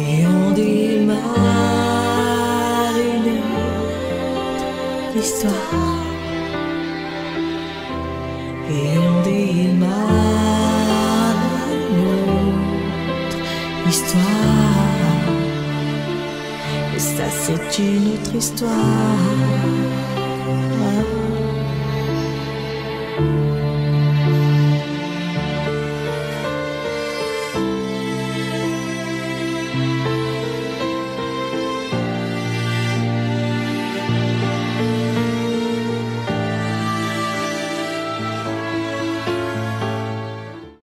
et on dit mal une histoire. Et on dit mal une histoire. Et ça c'est une autre histoire.